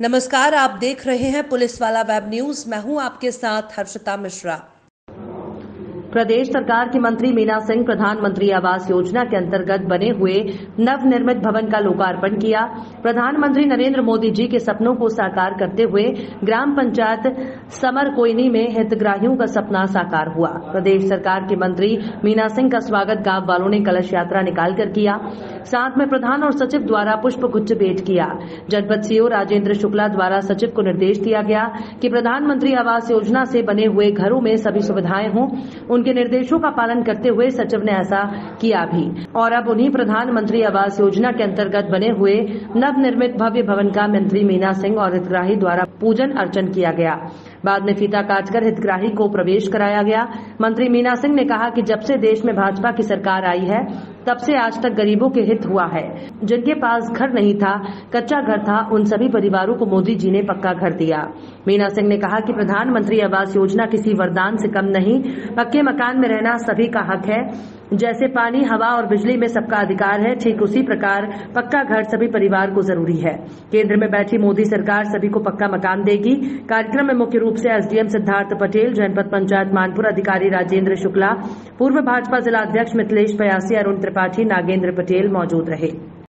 नमस्कार, आप देख रहे हैं पुलिस वाला वेब न्यूज़। मैं हूँ आपके साथ हर्षिता मिश्रा। प्रदेश सरकार की मंत्री मीना सिंह, प्रधानमंत्री आवास योजना के अंतर्गत बने हुए नवनिर्मित भवन का लोकार्पण किया। प्रधानमंत्री नरेंद्र मोदी जी के सपनों को साकार करते हुए ग्राम पंचायत समर कोयनी में हितग्राहियों का सपना साकार हुआ। प्रदेश सरकार के मंत्री मीना सिंह का स्वागत गाँव वालों ने कलश यात्रा निकालकर किया। साथ में प्रधान और सचिव द्वारा पुष्प गुच्छ भेंट किया। जनपद सीओ राजेंद्र शुक्ला द्वारा सचिव को निर्देश दिया गया कि प्रधानमंत्री आवास योजना से बने हुए घरों में सभी सुविधाएँ हों। उनके निर्देशों का पालन करते हुए सचिव ने ऐसा किया भी। और अब उन्हीं प्रधानमंत्री आवास योजना के अंतर्गत बने हुए नवनिर्मित भव्य भवन का मंत्री मीना सिंह और हितग्राही द्वारा पूजन अर्चन किया गया। बाद में फीता काटकर हितग्राही को प्रवेश कराया गया। मंत्री मीना सिंह ने कहा कि जब से देश में भाजपा की सरकार आई है, तब से आज तक गरीबों के हित हुआ है। जिनके पास घर नहीं था, कच्चा घर था, उन सभी परिवारों को मोदी जी ने पक्का घर दिया। मीना सिंह ने कहा कि प्रधानमंत्री आवास योजना किसी वरदान से कम नहीं, पक्के मकान में रहना सभी का हक है। जैसे पानी, हवा और बिजली में सबका अधिकार है, ठीक उसी प्रकार पक्का घर सभी परिवार को ज़रूरी है। केंद्र में बैठी मोदी सरकार सभी को पक्का मकान देगी। कार्यक्रम में मुख्य रूप से एसडीएम सिद्धार्थ पटेल, जनपद पंचायत मानपुर अधिकारी राजेंद्र शुक्ला, पूर्व भाजपा जिला अध्यक्ष मिथिलेश पयासी अरुण त्रिपाठी, नागेंद्र पटेल मौजूद रहे।